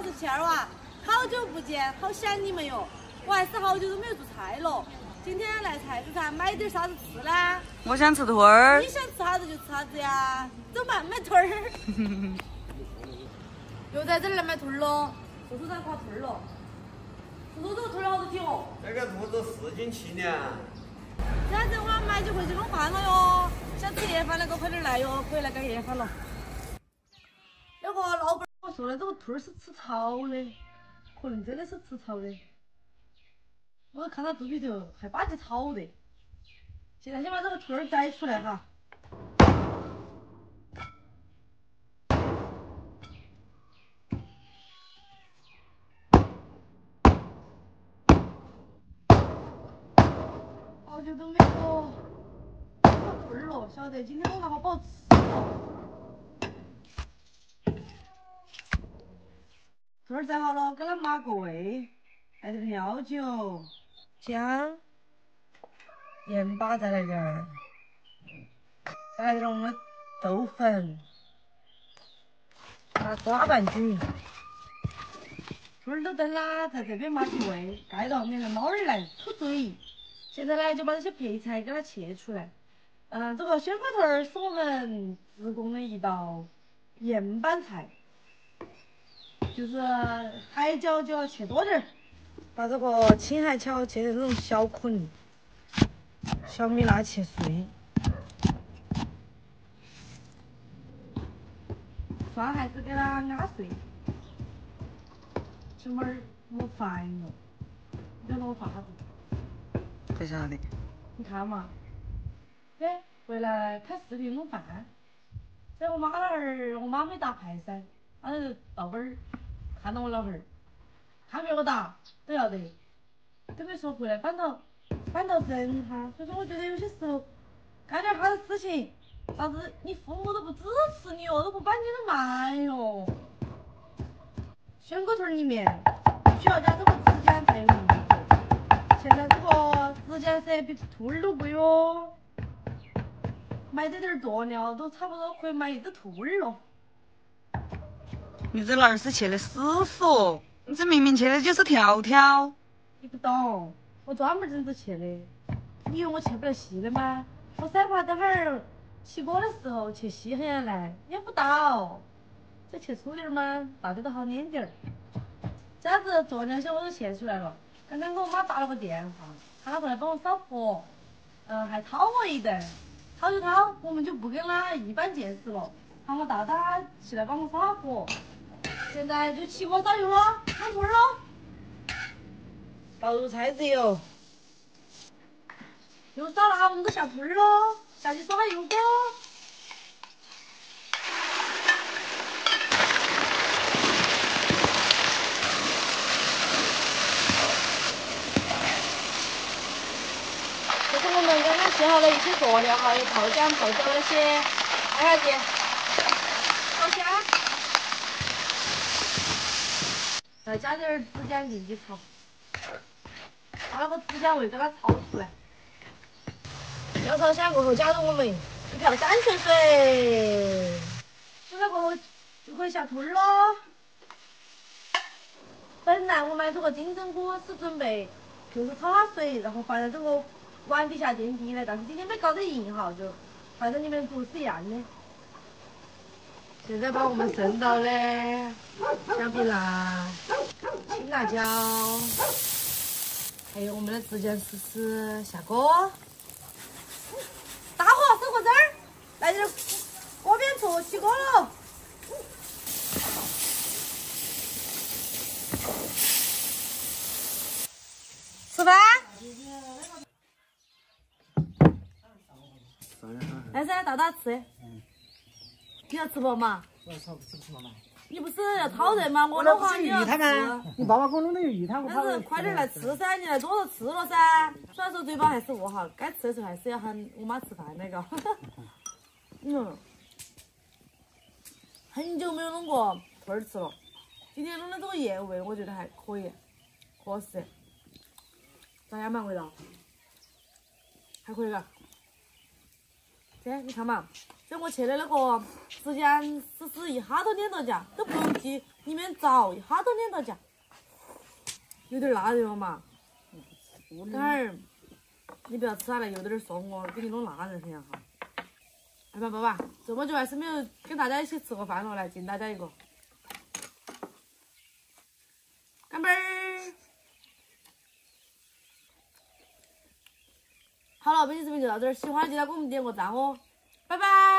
我是倩儿娃，好久不见，好想你们哟！我还是好久都没有做菜了。今天来菜市场买点啥子吃呢？我想吃兔儿你。想吃啥子就吃啥子呀，走吧，买兔儿。又在这儿来买兔儿了，叔叔在夸兔儿了。兔兔这个腿儿好多斤哦？这个兔子四斤七两，这样子我要买就回去弄饭了哟。想吃夜饭那个快点来哟，可以来干夜饭了。说的这个兔儿是吃草的，可能真的是吃草的。我看他肚皮头还巴起草的。现在先把这个兔儿摘出来哈。好久都没有吃兔儿了，晓得今天弄得好不好吃哦。兔儿摘好了，给它码个味，来点料酒、姜、盐巴，再来点儿，再来点儿我们豆粉，把它抓拌均匀。兔儿都等啦，在这边码起味，盖到免得猫儿来吐嘴。现在呢，就把这些配菜给它切出来。嗯，这个鲜花兔儿是我们自贡的一道盐板菜，就是海椒就要切多点儿，把这个青海椒切成这种小捆，小米辣切碎，蒜还是给它压碎。小妹儿，我烦了，你要弄啥子？不晓得。你看嘛，哎，回来看视频弄饭，在我妈那儿，我妈没打牌噻，她就到这儿看到我老汉儿，看别个打都要得，都没说回来搬到搬到正哈，所以说我觉得有些时候干点啥子事情，啥子你父母都不支持你哦，都不帮你的忙哟。鲜果兔儿里面需要加这个指甲才有营养。现在这个指甲噻比兔儿都贵哦，买这点儿佐料都差不多可以买一只兔儿了。你这哪儿是切的师傅？你这明明切的就是条条。你不懂，我专门整着切的。你以为我切不了细的吗？我生怕等会儿起锅的时候切细很难来，捏不到。再切粗点儿吗，大家都好捏点儿。这样子佐料些我都切出来了。刚刚给我妈打了个电话，喊她过来帮我扫货，嗯、还掏我一顿，掏就掏，我们就不跟她一般见识了，喊我大大起来帮我扫货。现在就起锅烧油了，看兔儿喽。倒入菜籽油，油烧了哈，我们都下兔儿喽，下去刷油锅。这是我们刚刚切好的一些佐料哈，有泡姜、泡椒那些，看下去，好香。再加点儿指甲进去炒，把那个指甲味给它炒出来。要炒香过后，加入我们一瓢山泉水，出来过后就可以下兔儿喽。本来我买这个金针菇是准备就是炒下水，然后放在这个碗底下垫底的，但是今天没搞得硬哈，就放在里面煮是一样的。现在把我们剩到的小米辣、青辣椒，还有我们的浙江丝丝下锅。大火收个汁儿，来点儿锅边醋，起锅了。吃饭。来噻，大大吃。你要吃不嘛？你不是要讨人吗？我的话你要吃。你爸爸给我弄的鱼汤，我但是快点来吃噻，你来多少吃了噻。虽然说嘴巴还是饿哈，该吃的时候还是要喊我妈吃饭那个。嗯，很久没有弄过兔儿吃了，今天弄的这个盐味我觉得还可以，合适。咋样嘛味道？还可以嘎。这你看嘛，这我去的那个时间是是一哈都撵到家，都不用去里面找，一哈都撵到家，有点辣热嘛。等会儿你不要吃下来，有点说我，给你弄辣人。很样哈。来吧，爸爸，这么久还是没有跟大家一起吃过饭了，来敬大家一个，干杯儿！本期视频就到这儿，喜欢的记得给我们点个赞哦，拜拜。